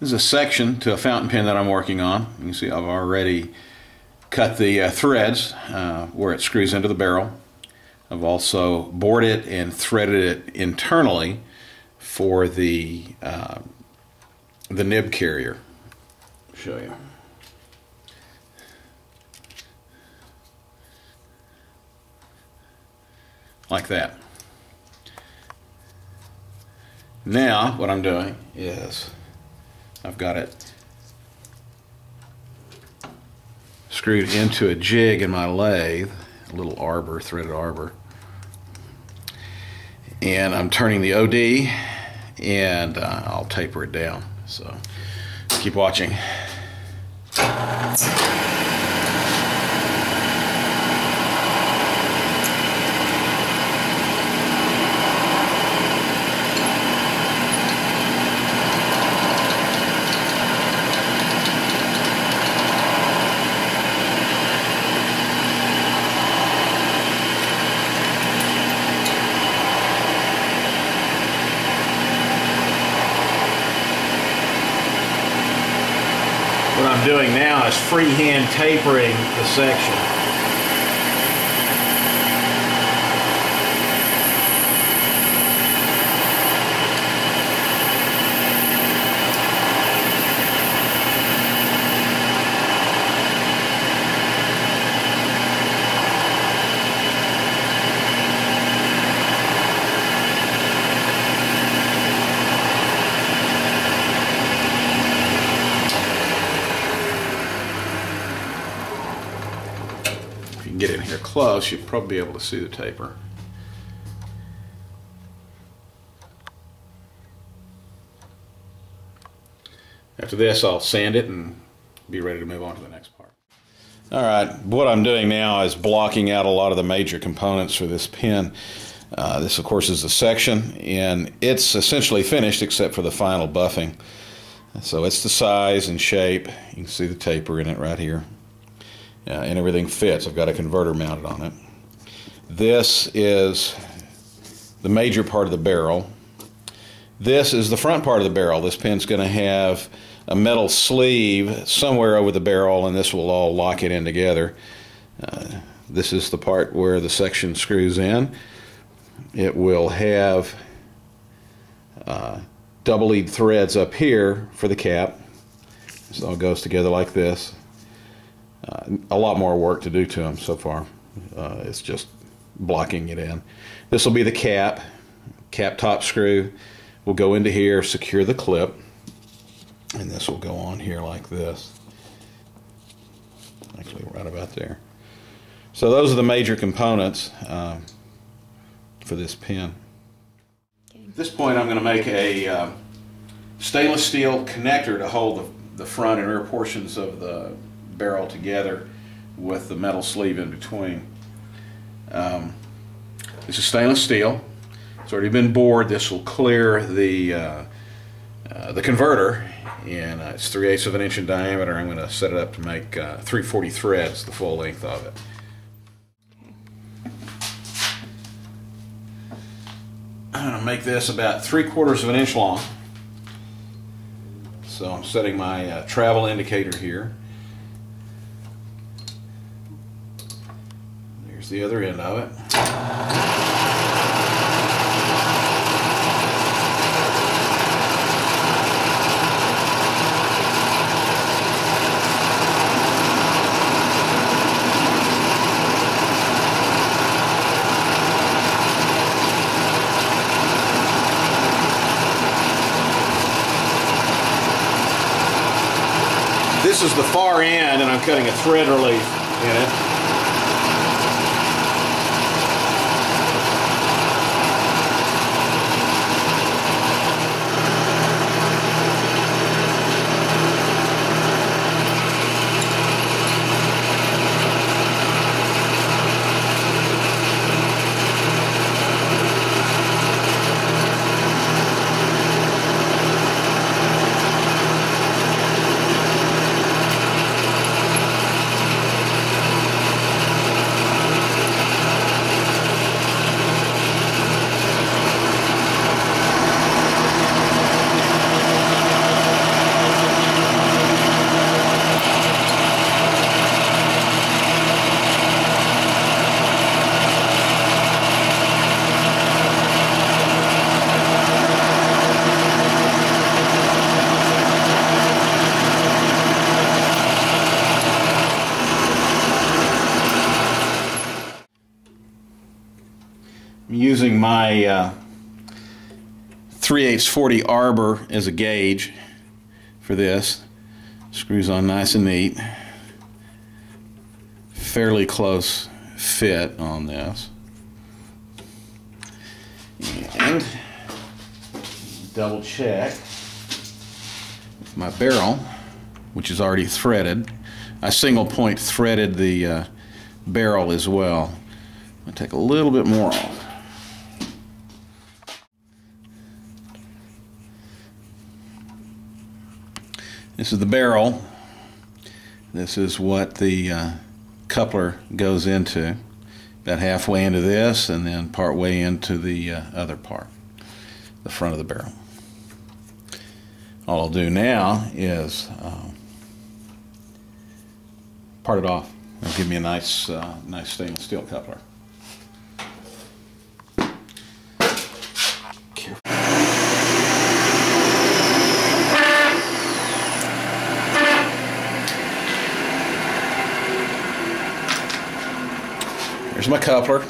This is a section to a fountain pen that I'm working on. You can see I've already cut the uh, threads uh, where it screws into the barrel. I've also bored it and threaded it internally for the uh, the nib carrier. show you. Like that. Now, what I'm doing is I've got it screwed into a jig in my lathe, a little arbor, threaded arbor. And I'm turning the OD and uh, I'll taper it down. So keep watching. What I'm doing now is freehand tapering the section. Close, you'll probably be able to see the taper. After this, I'll sand it and be ready to move on to the next part. All right, what I'm doing now is blocking out a lot of the major components for this pen. Uh, this, of course, is the section, and it's essentially finished except for the final buffing. So it's the size and shape. You can see the taper in it right here. Uh, and everything fits. I've got a converter mounted on it. This is the major part of the barrel. This is the front part of the barrel. This pin's going to have a metal sleeve somewhere over the barrel, and this will all lock it in together. Uh, this is the part where the section screws in. It will have uh, double lead threads up here for the cap. This all goes together like this. Uh, a lot more work to do to them so far. Uh, it's just blocking it in. This will be the cap. Cap top screw will go into here, secure the clip, and this will go on here like this. Actually, right about there. So those are the major components um, for this pen. At this point, I'm going to make a uh, stainless steel connector to hold the, the front and rear portions of the barrel together with the metal sleeve in between. Um, this is stainless steel. It's already been bored. This will clear the uh, uh, the converter, and uh, it's 3 eighths of an inch in diameter. I'm going to set it up to make uh, 340 threads, the full length of it. I'm going to make this about three quarters of an inch long. So I'm setting my uh, travel indicator here. The other end of it. This is the far end and I'm cutting a thread relief in it. 3 8 40 arbor as a gauge for this. Screws on nice and neat. Fairly close fit on this. And double check my barrel, which is already threaded. I single point threaded the uh, barrel as well. To take a little bit more off. This is the barrel. This is what the uh, coupler goes into. About halfway into this and then part way into the uh, other part, the front of the barrel. All I'll do now is uh, part it off. It'll give me a nice, uh, nice stainless steel coupler. There's my coupler.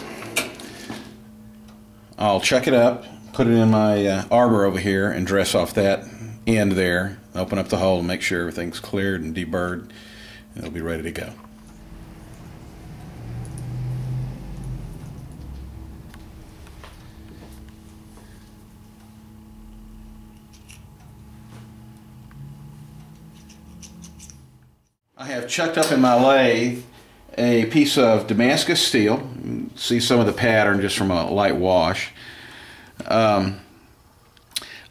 I'll check it up, put it in my uh, arbor over here, and dress off that end there. Open up the hole and make sure everything's cleared and deburred, and it'll be ready to go. I have chucked up in my lathe a piece of Damascus steel. see some of the pattern just from a light wash. Um,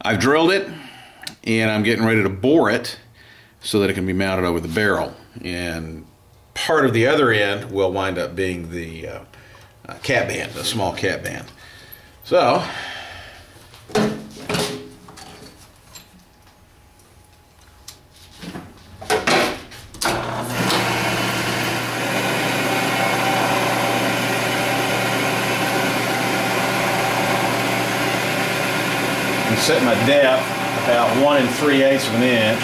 I've drilled it and I'm getting ready to bore it so that it can be mounted over the barrel. And part of the other end will wind up being the uh, uh, cap band, a small cap band. So set my depth about and three eighths of an inch.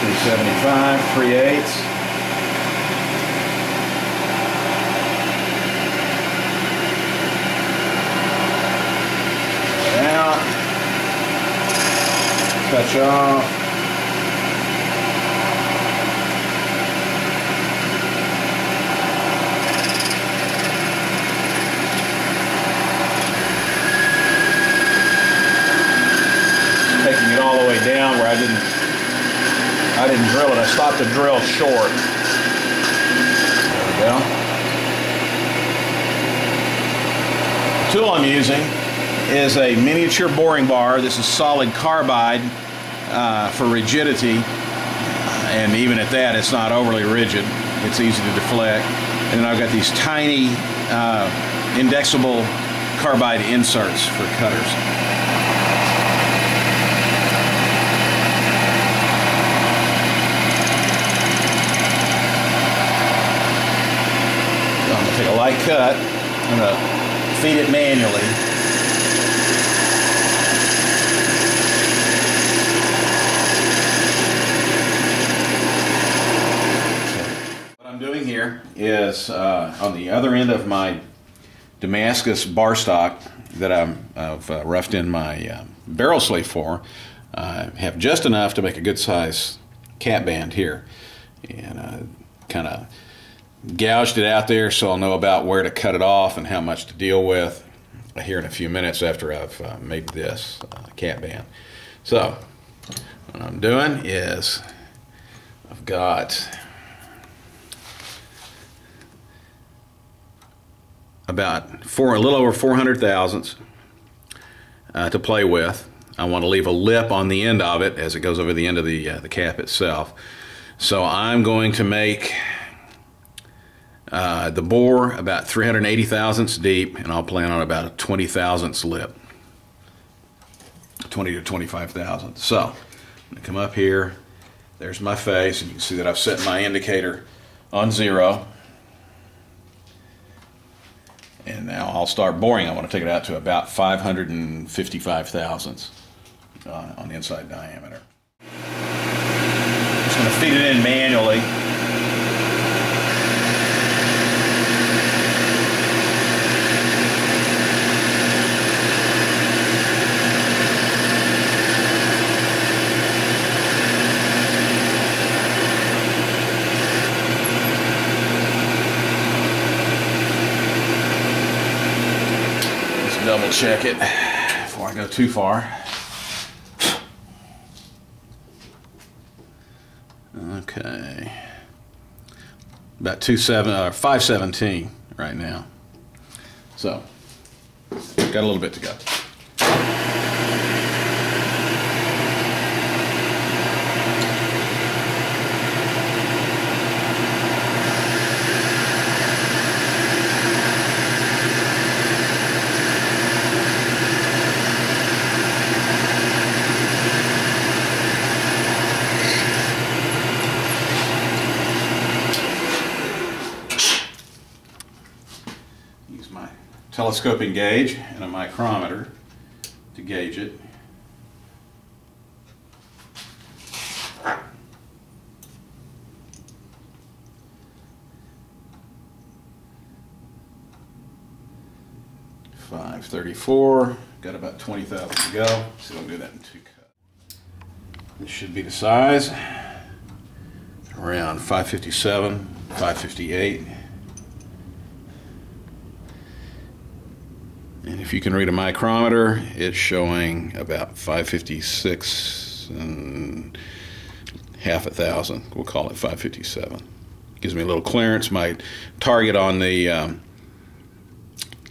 375, three eighths. Out. Touch off. down where I didn't Didn't drill it. I stopped the drill short. There we go. The tool I'm using is a miniature boring bar. This is solid carbide uh, for rigidity. And even at that, it's not overly rigid. It's easy to deflect. And then I've got these tiny uh, indexable carbide inserts for cutters. Take a light cut. I'm going to feed it manually. What I'm doing here is uh, on the other end of my Damascus bar stock that i have uh, roughed in my uh, barrel sleeve for, I have just enough to make a good size cap band here. And uh, kind of gouged it out there so I'll know about where to cut it off and how much to deal with here in a few minutes after I've uh, made this uh, cap band. So what I'm doing is I've got about four, a little over 400 thousandths uh, to play with. I want to leave a lip on the end of it as it goes over the end of the, uh, the cap itself. So I'm going to make uh, the bore about 380 thousandths deep, and I'll plan on about a 20 thousandths lip. 20 to 25 thousandths. So, I'm come up here. There's my face, and you can see that I've set my indicator on zero. And now I'll start boring. I want to take it out to about 555 thousandths uh, on the inside diameter. Just going to feed it in manually. Check it before I go too far. Okay. About two seven or uh, five seventeen right now. So got a little bit to go. 5 telescoping gauge and a micrometer to gauge it. Five thirty-four. Got about twenty thousand to go. I can do that in two cuts. This should be the size. Around 557, 558. And if you can read a micrometer, it's showing about 556 and half a thousand. We'll call it 557. Gives me a little clearance. My target on the um,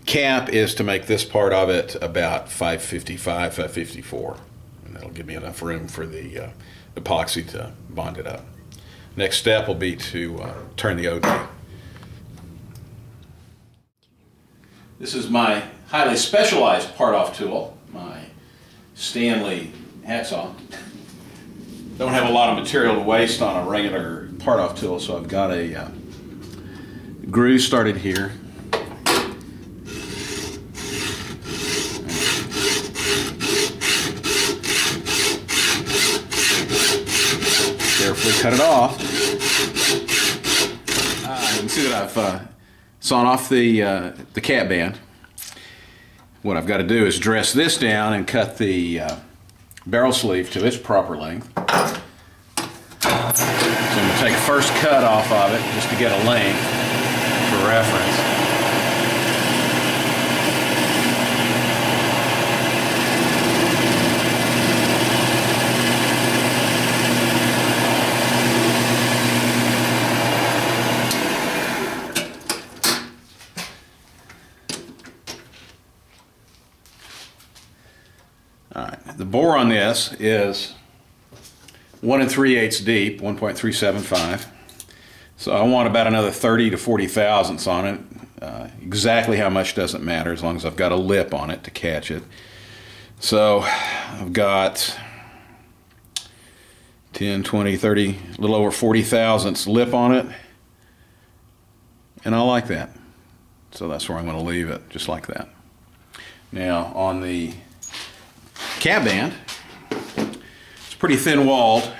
cap is to make this part of it about 555, 554. And that'll give me enough room for the uh, epoxy to bond it up. Next step will be to uh, turn the OD. This is my highly specialized part-off tool, my Stanley hacksaw. Don't have a lot of material to waste on a regular part-off tool, so I've got a uh, groove started here. Carefully cut it off. Uh, you can see that I've uh, sawn off the, uh, the cap band. What I've got to do is dress this down and cut the uh, barrel sleeve to its proper length. So I'm going to take a first cut off of it just to get a length for reference. The bore on this is 1 and 3 eighths deep, 1.375. So I want about another 30 to 40 thousandths on it. Uh, exactly how much doesn't matter as long as I've got a lip on it to catch it. So I've got 10, 20, 30, a little over 40 thousandths lip on it. And I like that. So that's where I'm going to leave it, just like that. Now on the cap band. It's pretty thin walled,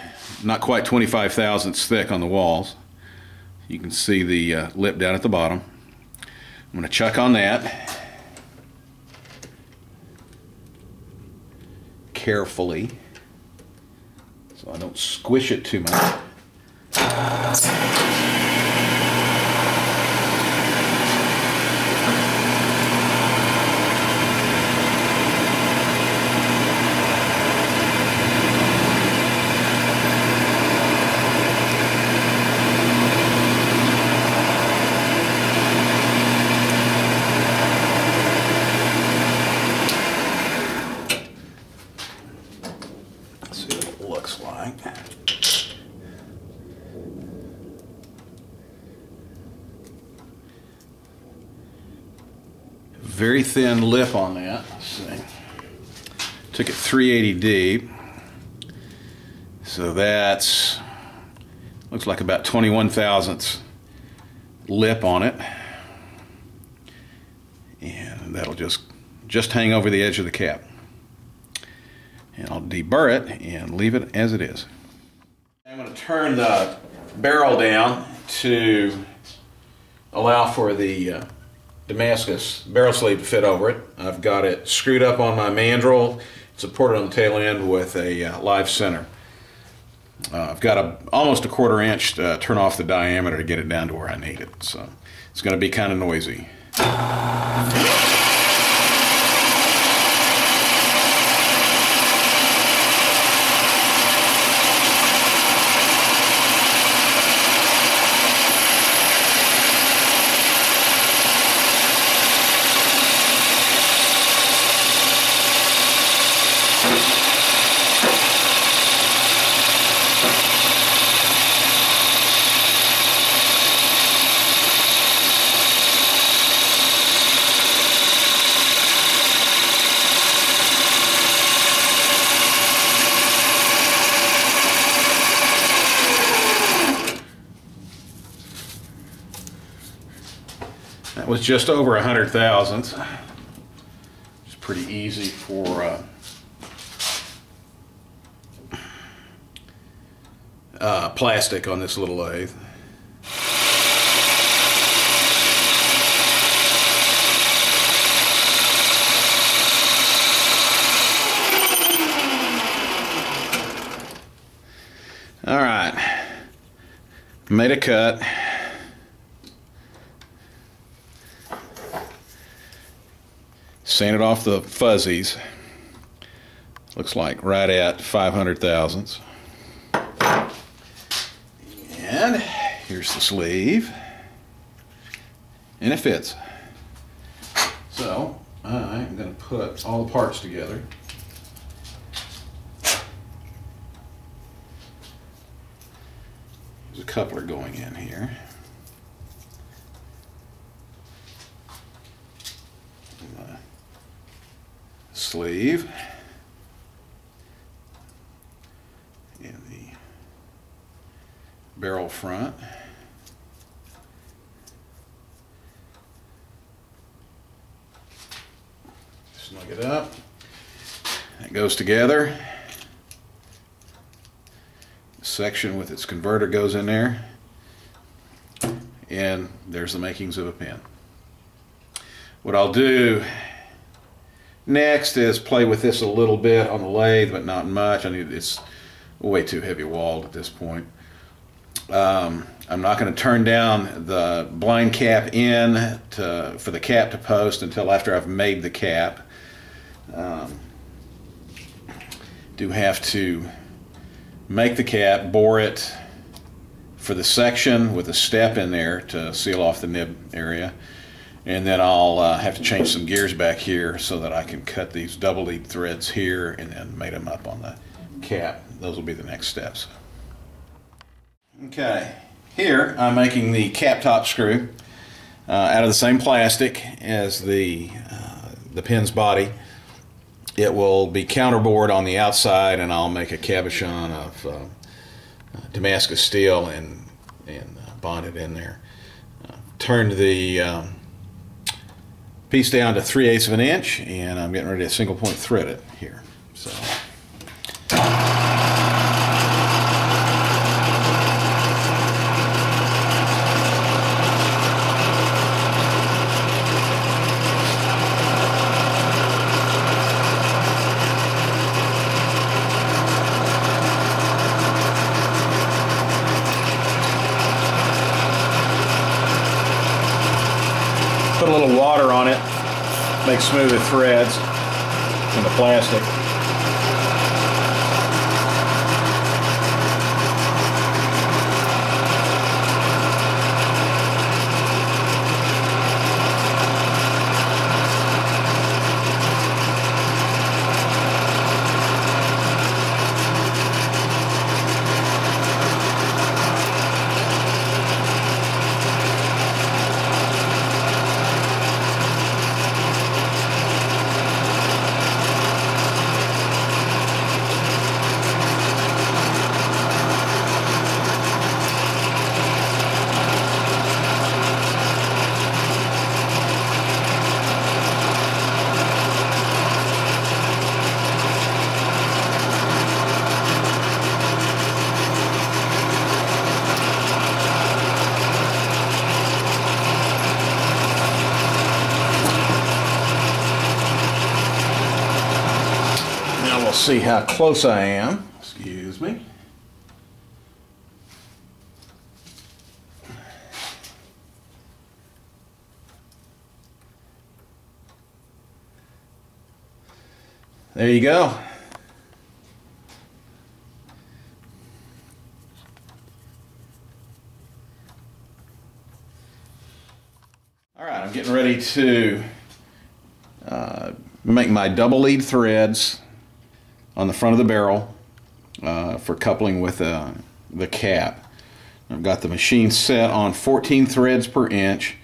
not quite 25 thousandths thick on the walls. You can see the uh, lip down at the bottom. I'm going to chuck on that carefully so I don't squish it too much. Thin lip on that. Let's see. Took it 380 deep. So that's looks like about 21 thousandths lip on it. And that'll just just hang over the edge of the cap. And I'll deburr it and leave it as it is. I'm going to turn the barrel down to allow for the uh, Damascus barrel sleeve to fit over it. I've got it screwed up on my mandrel, It's supported on the tail end with a uh, live center. Uh, I've got a almost a quarter inch to uh, turn off the diameter to get it down to where I need it. So it's going to be kind of noisy. Just over a hundred thousandths. It's pretty easy for uh, uh, plastic on this little lathe. All right, made a cut. Sanded off the fuzzies. Looks like right at 500 thousandths. And here's the sleeve. And it fits. So I'm going to put all the parts together. There's a coupler going in here. Sleeve. And the barrel front. Snug it up. That goes together. The section with its converter goes in there. And there's the makings of a pen. What I'll do next is play with this a little bit on the lathe, but not much. I need it's way too heavy walled at this point. Um, I'm not going to turn down the blind cap in to, for the cap to post until after I've made the cap. Um, do have to make the cap, bore it for the section with a step in there to seal off the nib area. And then I'll uh, have to change some gears back here so that I can cut these double lead threads here and then mate them up on the cap. Those will be the next steps. Okay, here I'm making the cap top screw uh, out of the same plastic as the, uh, the pin's body. It will be counterbored on the outside and I'll make a cabochon of uh, Damascus steel and, and uh, bond it in there. Uh, turned the um, piece down to 3 eighths of an inch and I'm getting ready to single point thread it here. So. Put a little water on it, make smoother threads in the plastic. Now we'll see how close I am. Excuse me. There you go. All right, I'm getting ready to uh, make my double lead threads on the front of the barrel uh, for coupling with uh, the cap. I've got the machine set on 14 threads per inch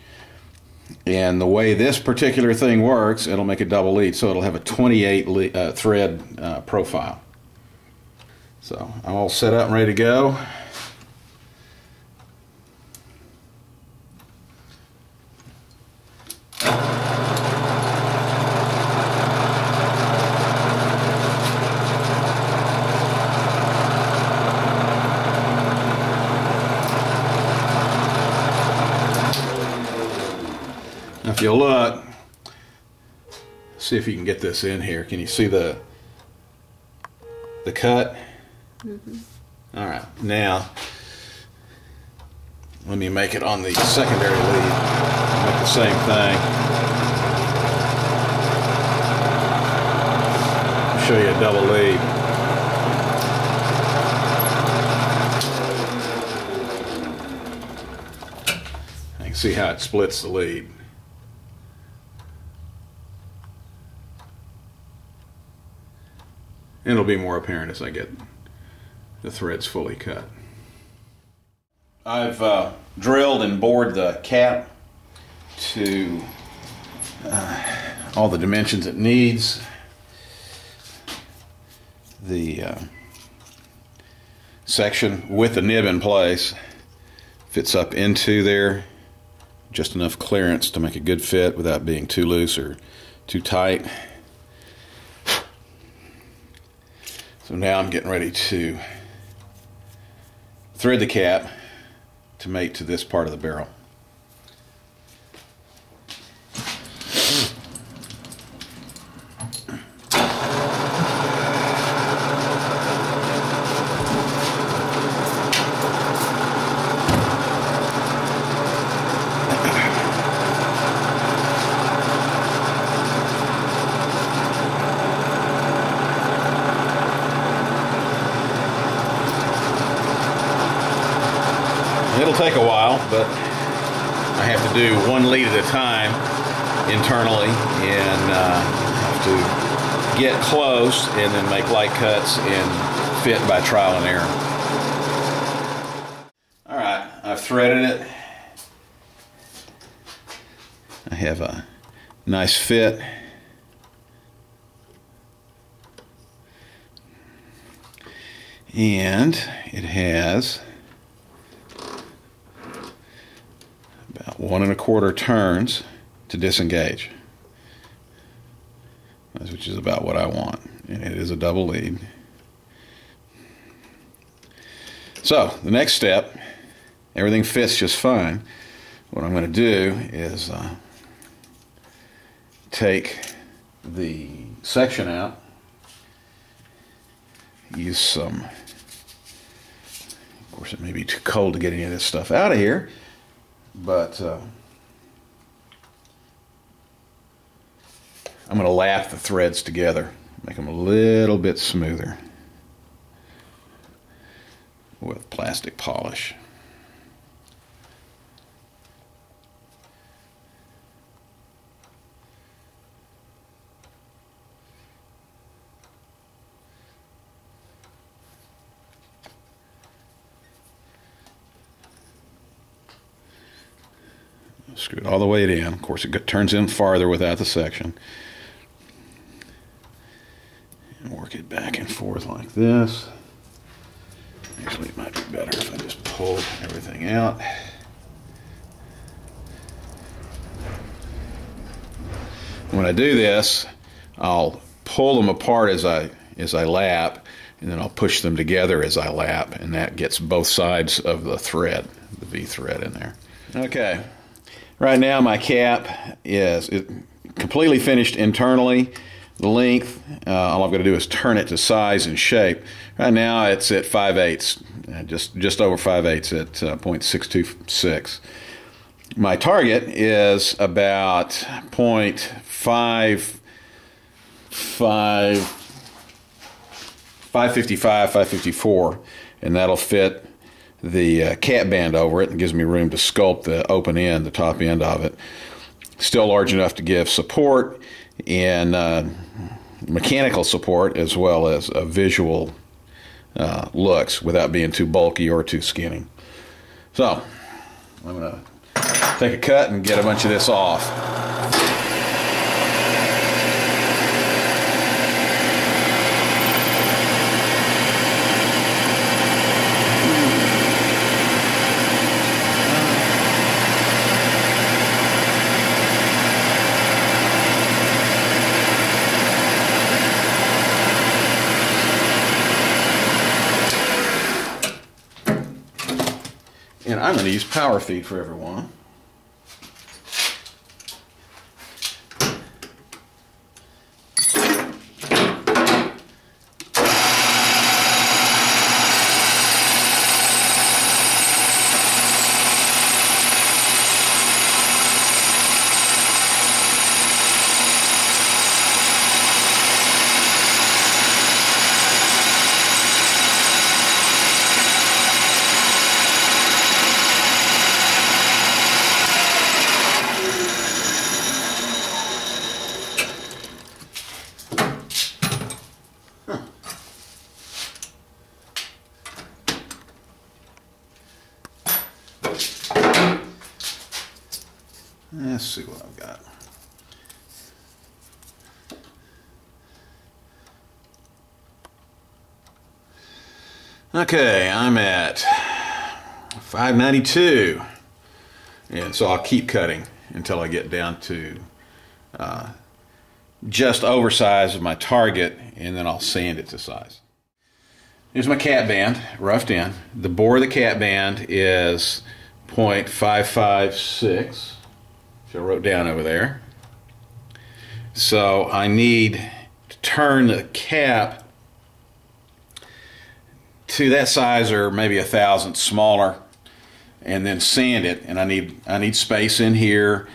and the way this particular thing works it'll make a double lead so it'll have a 28 le uh, thread uh, profile. So I'm all set up and ready to go. Now if you look, see if you can get this in here. Can you see the the cut? Mm-hmm. All right, now let me make it on the secondary lead. Make the same thing. show you a double lead. You can see how it splits the lead. It'll be more apparent as I get the threads fully cut. I've uh, drilled and bored the cap to uh, all the dimensions it needs. The uh, section with the nib in place fits up into there, just enough clearance to make a good fit without being too loose or too tight. So now I'm getting ready to thread the cap to mate to this part of the barrel. It'll take a while, but I have to do one lead at a time internally and uh, have to get close and then make light cuts and fit by trial and error. All right, I've threaded it. I have a nice fit. And it has about one and a quarter turns to disengage, which is about what I want. And it is a double lead. So the next step, everything fits just fine. What I'm going to do is uh, take the section out, use some, of course it may be too cold to get any of this stuff out of here, but uh, I'm going to lap the threads together, make them a little bit smoother with plastic polish. Screw it all the way in. Of course, it turns in farther without the section. Work it back and forth like this. Actually, it might be better if I just pull everything out. When I do this, I'll pull them apart as I as I lap, and then I'll push them together as I lap, and that gets both sides of the thread, the V thread in there. Okay, right now my cap is completely finished internally. The length, uh, all I'm going to do is turn it to size and shape. Right now it's at 5 eighths, uh, just, just over 5 eighths at uh, 0.626. My target is about 0.5, 5, 555, 554, and that'll fit the uh, cap band over it and gives me room to sculpt the open end, the top end of it. Still large enough to give support and uh, mechanical support as well as a visual uh, looks without being too bulky or too skinny. So I'm going to take a cut and get a bunch of this off. I'm going to use power feed for everyone. Let's see what I've got. Okay, I'm at 592. And so I'll keep cutting until I get down to uh, just oversize of my target and then I'll sand it to size. Here's my cap band, roughed in. The bore of the cap band is 0.556, which I wrote down over there. So I need to turn the cap to that size or maybe a thousandth smaller and then sand it and I need I need space in here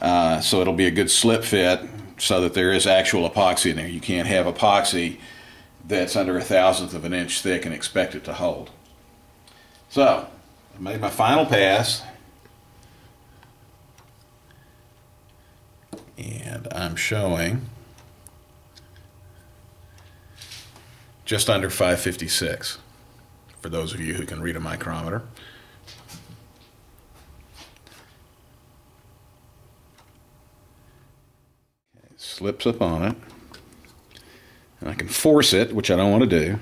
uh, so it'll be a good slip fit so that there is actual epoxy in there. You can't have epoxy that's under a thousandth of an inch thick and expect it to hold. So I made my final pass and I'm showing just under 556 for those of you who can read a micrometer. Okay, slips up on it. And I can force it, which I don't want to do.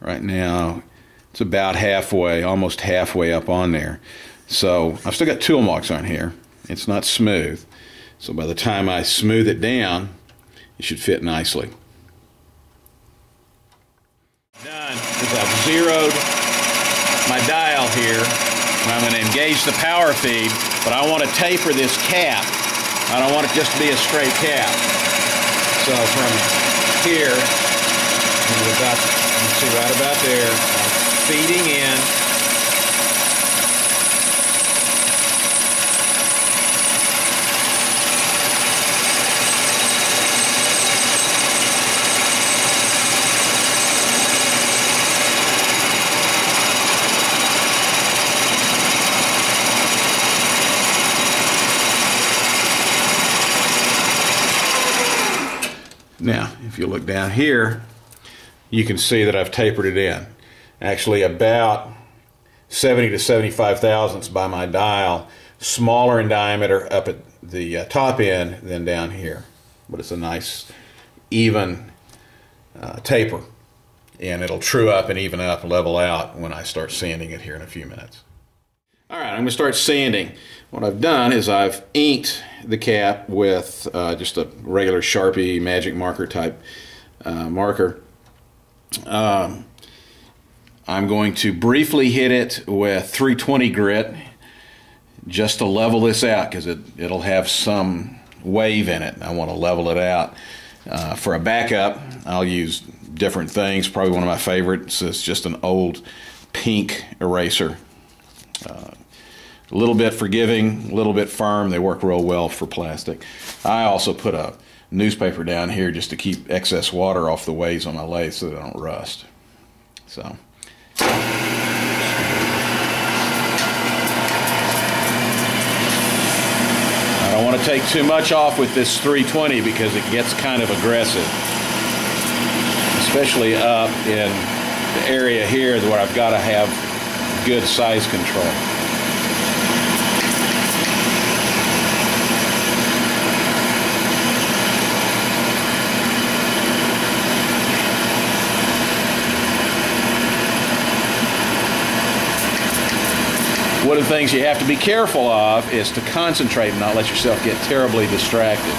Right now, it's about halfway, almost halfway up on there. So I've still got tool marks on here. It's not smooth. So by the time I smooth it down, it should fit nicely. Done is I've zeroed my dial here. I'm going to engage the power feed, but I want to taper this cap. I don't want it just to be a straight cap. So from here, about, you see right about there, I'm feeding in Now, if you look down here, you can see that I've tapered it in. Actually, about 70 to 75 thousandths by my dial, smaller in diameter up at the uh, top end than down here. But it's a nice, even uh, taper. And it'll true up and even up, and level out when I start sanding it here in a few minutes. All right, I'm going to start sanding. What I've done is I've inked the cap with uh, just a regular Sharpie magic marker type uh, marker. Um, I'm going to briefly hit it with 320 grit just to level this out because it, it'll have some wave in it. I want to level it out. Uh, for a backup, I'll use different things. Probably one of my favorites is just an old pink eraser. Uh, a little bit forgiving, a little bit firm. They work real well for plastic. I also put a newspaper down here just to keep excess water off the ways on my lathe so they don't rust. So. I don't want to take too much off with this 320 because it gets kind of aggressive. Especially up in the area here where I've got to have good size control. One of the things you have to be careful of is to concentrate and not let yourself get terribly distracted.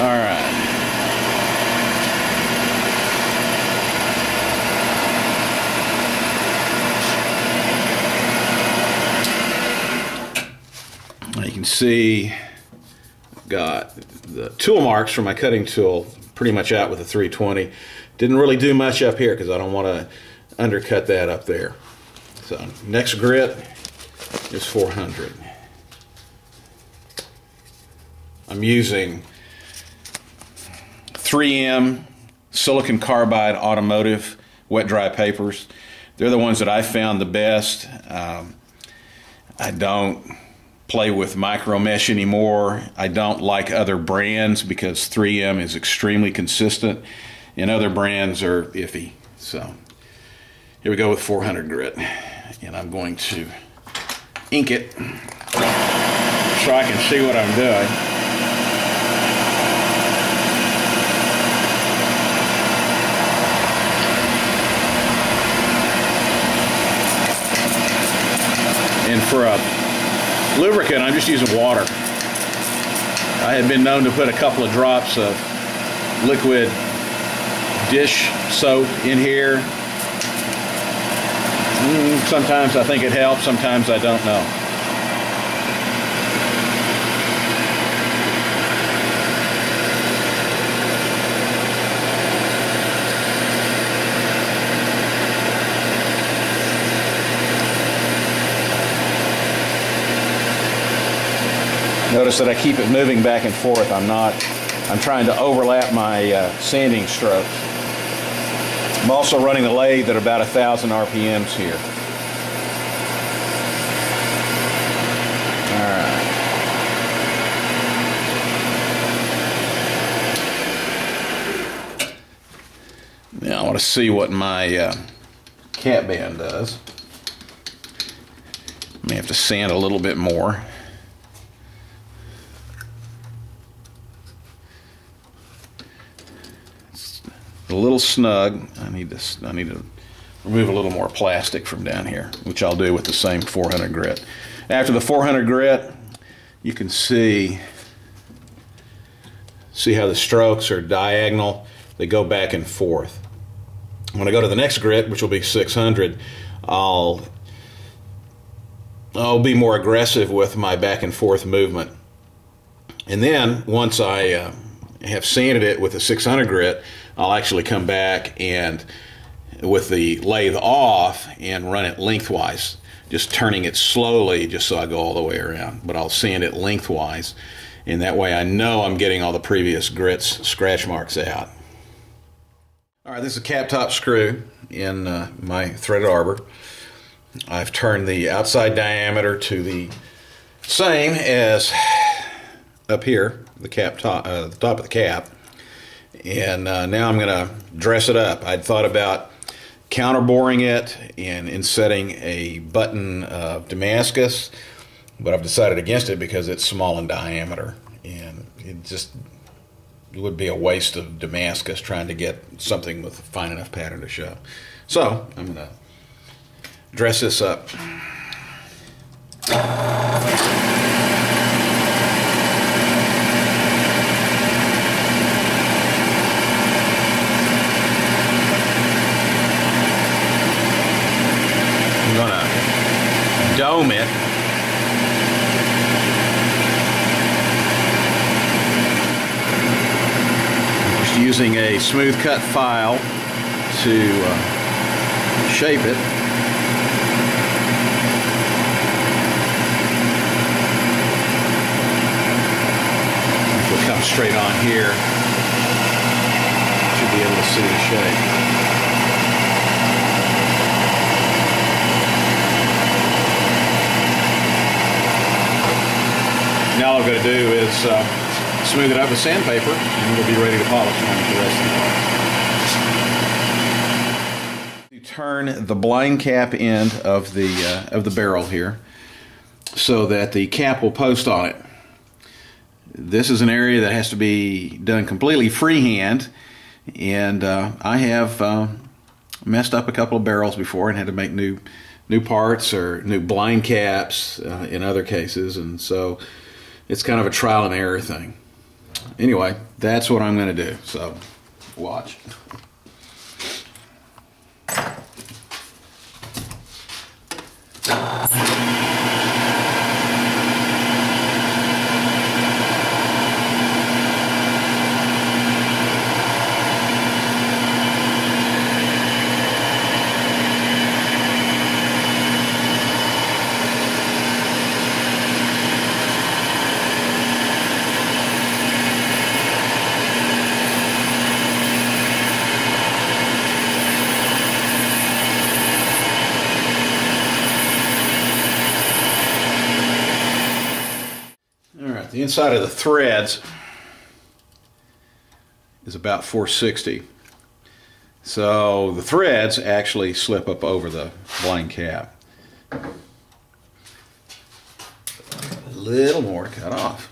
All right. You can see got the tool marks from my cutting tool pretty much out with the 320. Didn't really do much up here because I don't want to undercut that up there. So next grit is 400. I'm using 3M silicon carbide automotive wet dry papers. They're the ones that I found the best. Um, I don't play with micro mesh anymore. I don't like other brands because 3M is extremely consistent and other brands are iffy. So here we go with 400 grit and I'm going to ink it so I can see what I'm doing. And for a lubricant, I'm just using water. I had been known to put a couple of drops of liquid dish soap in here. Mm, sometimes I think it helps, sometimes I don't know. Notice that I keep it moving back and forth. I'm not, I'm trying to overlap my uh, sanding strokes. I'm also running the lathe at about a thousand RPMs here. All right. Now I want to see what my uh, cap band does. May have to sand a little bit more. a little snug. I need to I need to remove a little more plastic from down here, which I'll do with the same 400 grit. After the 400 grit, you can see see how the strokes are diagonal. They go back and forth. When I go to the next grit, which will be 600, I'll I'll be more aggressive with my back and forth movement. And then once I uh, have sanded it with a 600 grit, I'll actually come back and with the lathe off and run it lengthwise, just turning it slowly just so I go all the way around. But I'll sand it lengthwise, and that way I know I'm getting all the previous grits, scratch marks out. All right, this is a cap top screw in uh, my threaded arbor. I've turned the outside diameter to the same as up here, the cap top, uh, the top of the cap. And uh, now I'm going to dress it up. I'd thought about counterboring it and insetting a button of Damascus, but I've decided against it because it's small in diameter. And it just would be a waste of Damascus trying to get something with a fine enough pattern to show. So I'm going to dress this up. dome it. Just using a smooth cut file to uh, shape it. If we come straight on here, should be able to see the shape. Now all I've got to do is uh, smooth it up with sandpaper and we'll be ready to polish the rest of the. You turn the blind cap end of the, uh, of the barrel here so that the cap will post on it. This is an area that has to be done completely freehand and uh, I have uh, messed up a couple of barrels before and had to make new new parts or new blind caps uh, in other cases and so it's kind of a trial and error thing. Anyway, that's what I'm going to do. So, watch. Uh, The inside of the threads is about 460. So the threads actually slip up over the blind cap. A little more cut off.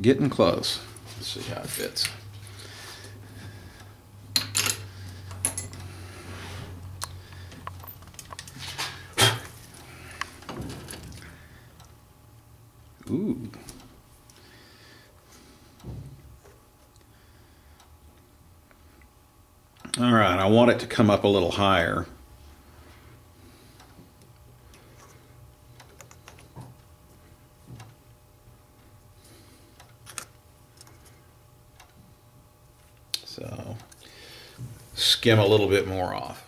Getting close. Let's see how it fits. Ooh. All right, I want it to come up a little higher. So skim a little bit more off.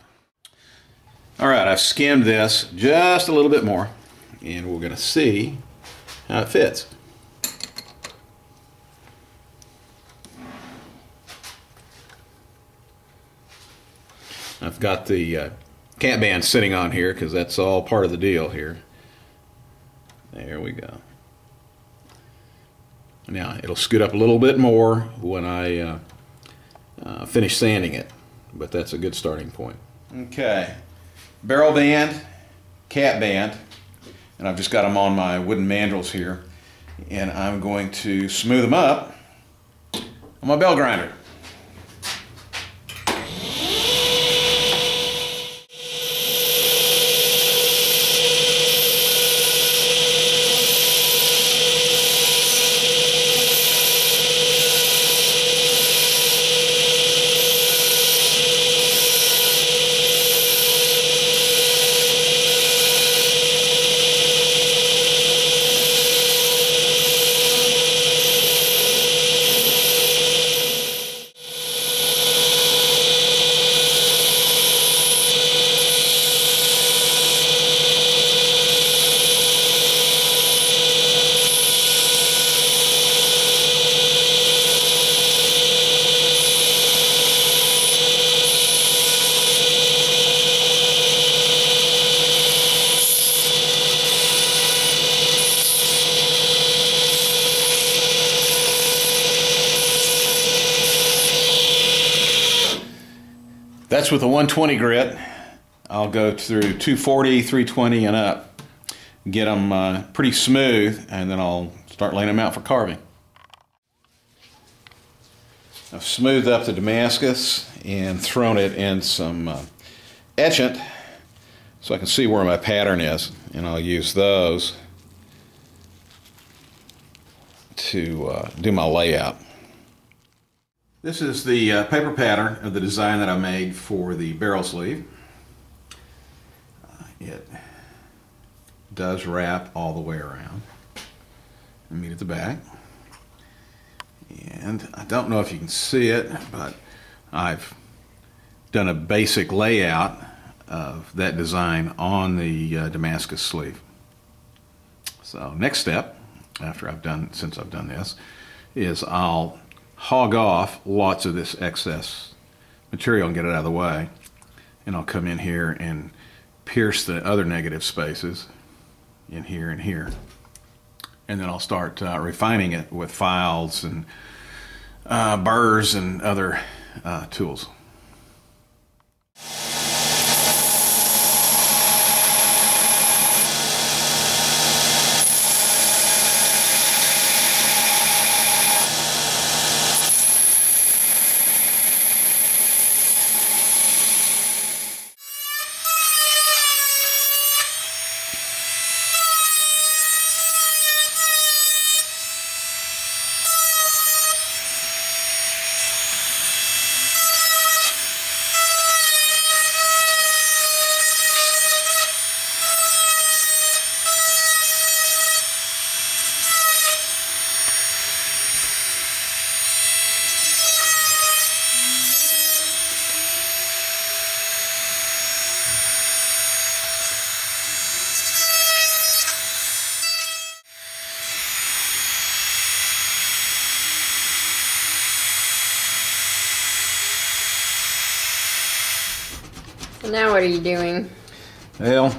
All right, I've skimmed this just a little bit more, and we're going to see how it fits. I've got the uh, cap band sitting on here because that's all part of the deal here. There we go. Now it'll scoot up a little bit more when I uh, uh, finish sanding it, but that's a good starting point. Okay, barrel band, cap band, and I've just got them on my wooden mandrels here, and I'm going to smooth them up on my belt grinder. With a 120 grit. I'll go through 240, 320, and up. Get them uh, pretty smooth, and then I'll start laying them out for carving. I've smoothed up the Damascus and thrown it in some uh, etchant so I can see where my pattern is, and I'll use those to uh, do my layout. This is the uh, paper pattern of the design that I made for the barrel sleeve. Uh, it does wrap all the way around and meet at the back. And I don't know if you can see it, but I've done a basic layout of that design on the uh, Damascus sleeve. So next step, after I've done, since I've done this, is I'll hog off lots of this excess material and get it out of the way. And I'll come in here and pierce the other negative spaces in here and here. And then I'll start uh, refining it with files and uh, burrs and other uh, tools.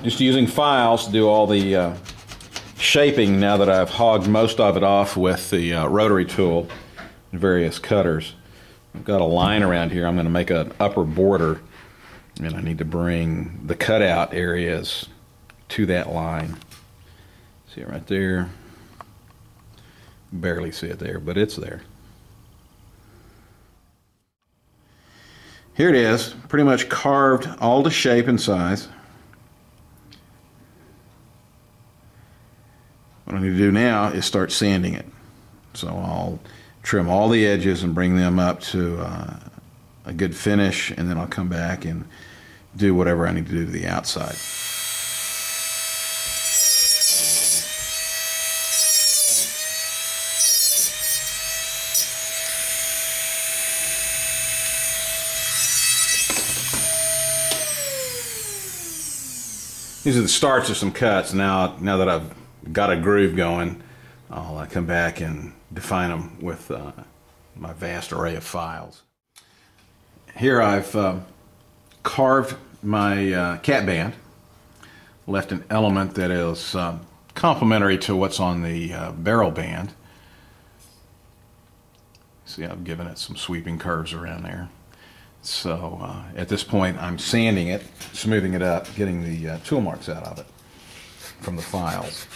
Just using files to do all the uh, shaping now that I've hogged most of it off with the uh, rotary tool and various cutters. I've got a line around here. I'm going to make an upper border and I need to bring the cutout areas to that line. See it right there? Barely see it there, but it's there. Here it is, pretty much carved all to shape and size. What I need to do now is start sanding it. So I'll trim all the edges and bring them up to uh, a good finish, and then I'll come back and do whatever I need to do to the outside. These are the starts of some cuts. Now, now that I've got a groove going, I'll uh, come back and define them with uh, my vast array of files. Here I've uh, carved my uh, cap band, left an element that is um, complementary to what's on the uh, barrel band. See, I've given it some sweeping curves around there. So uh, at this point, I'm sanding it, smoothing it up, getting the tool marks out of it from the files.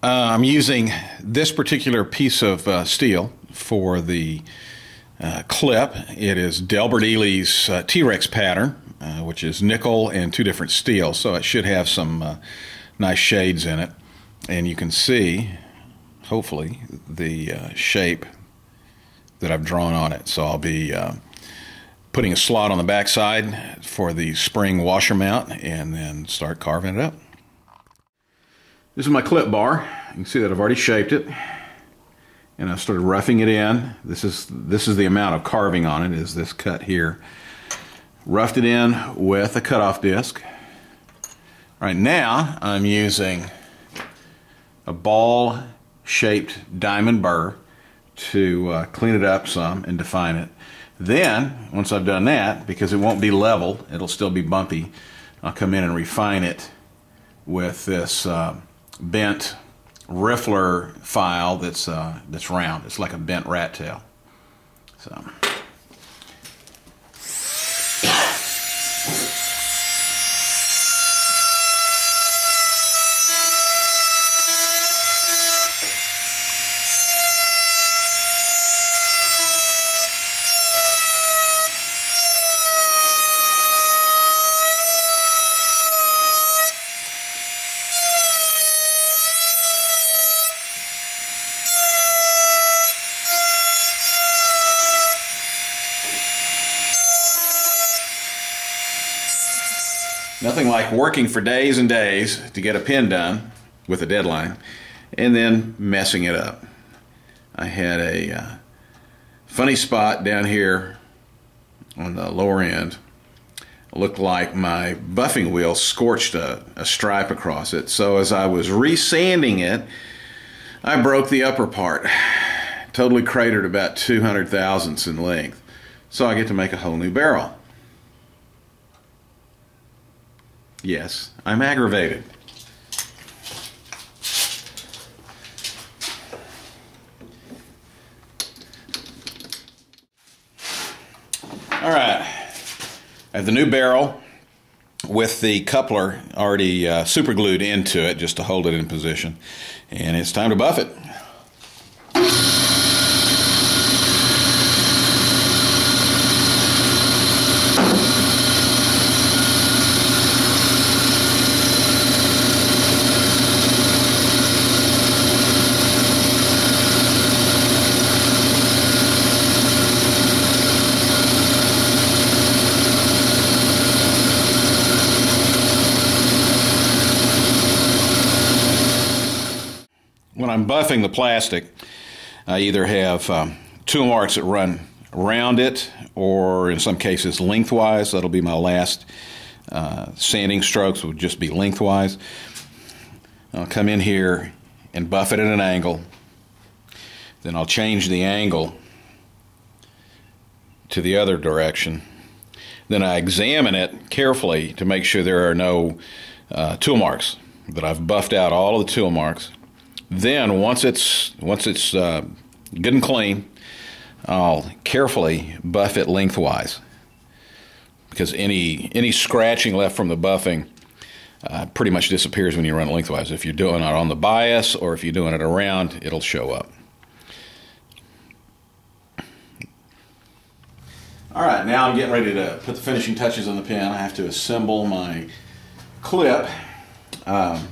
Uh, I'm using this particular piece of uh, steel for the uh, clip. It is Delbert Ealy's uh, T-Rex pattern, uh, which is nickel and two different steels, so it should have some uh, nice shades in it. And you can see, hopefully, the uh, shape that I've drawn on it. So I'll be uh, putting a slot on the back side for the spring washer mount and then start carving it up. This is my clip bar. You can see that I've already shaped it. And I started roughing it in. This is this is the amount of carving on it, is this cut here. Roughed it in with a cutoff disc. Right now, I'm using a ball shaped diamond burr to uh, clean it up some and define it. Then, once I've done that, because it won't be level, it'll still be bumpy, I'll come in and refine it with this uh, bent riffler file that's uh, that's round. It's like a bent rat tail. So. Like working for days and days to get a pin done with a deadline and then messing it up. I had a uh, funny spot down here on the lower end. It looked like my buffing wheel scorched a, a stripe across it. So as I was resanding it, I broke the upper part. Totally cratered about 200 thousandths in length. So I get to make a whole new barrel. Yes, I'm aggravated. All right, I have the new barrel with the coupler already uh, super glued into it just to hold it in position. And it's time to buff it. when I'm buffing the plastic, I either have um, tool marks that run around it or in some cases lengthwise. That'll be my last uh, sanding strokes would just be lengthwise. I'll come in here and buff it at an angle. Then I'll change the angle to the other direction. Then I examine it carefully to make sure there are no uh, tool marks. That I've buffed out all of the tool marks. Then once it's once it's uh, good and clean, I'll carefully buff it lengthwise because any any scratching left from the buffing uh, pretty much disappears when you run it lengthwise. If you're doing it on the bias or if you're doing it around, it'll show up. All right, now I'm getting ready to put the finishing touches on the pen. I have to assemble my clip. Um,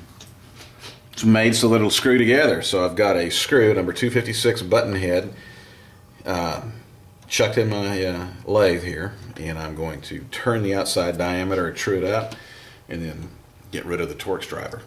made so that it'll screw together. So I've got a screw, number 256 button head, uh, chucked in my uh, lathe here, and I'm going to turn the outside diameter, true it up, and then get rid of the Torx driver.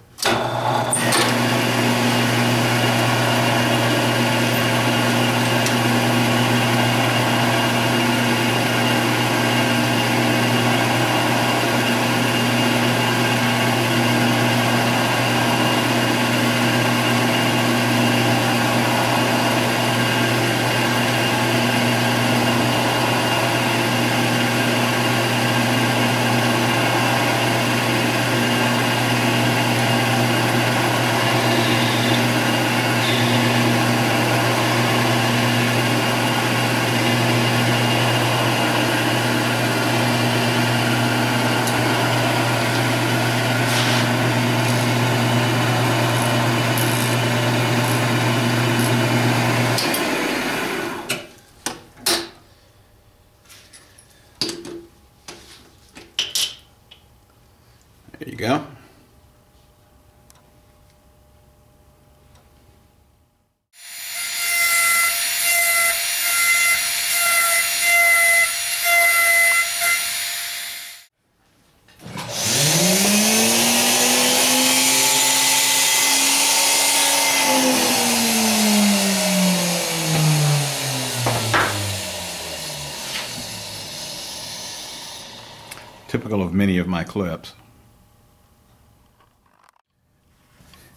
There you go. Typical of many of my clips.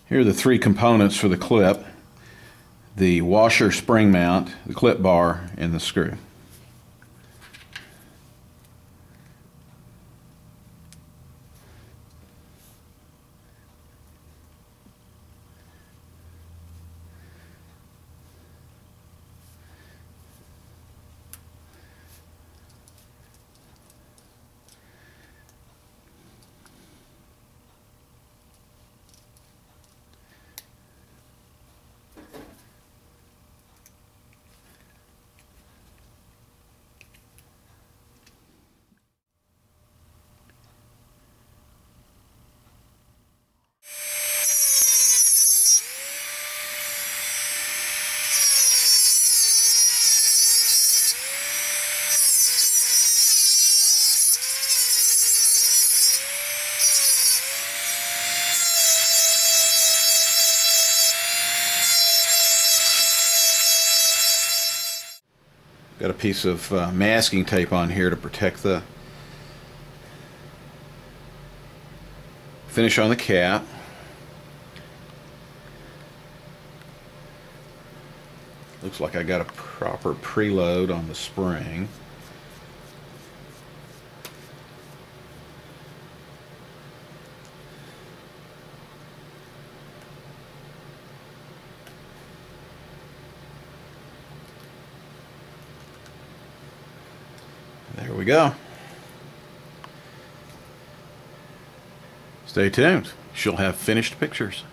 Here are the three components for the clip. The washer spring mount, the clip bar, and the screw. Piece of uh, masking tape on here to protect the finish on the cap. Looks like I got a proper preload on the spring. There we go. Stay tuned. She'll have finished pictures.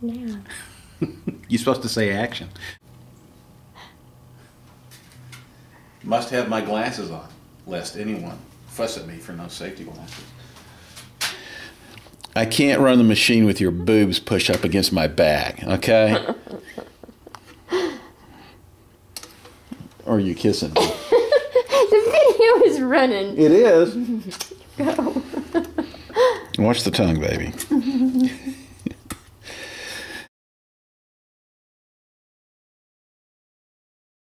Now. You're supposed to say action. Must have my glasses on, lest anyone fuss at me for no safety glasses. I can't run the machine with your boobs pushed up against my back, okay? or are you kissing me? The video is running. It is. Go. Watch the tongue, baby.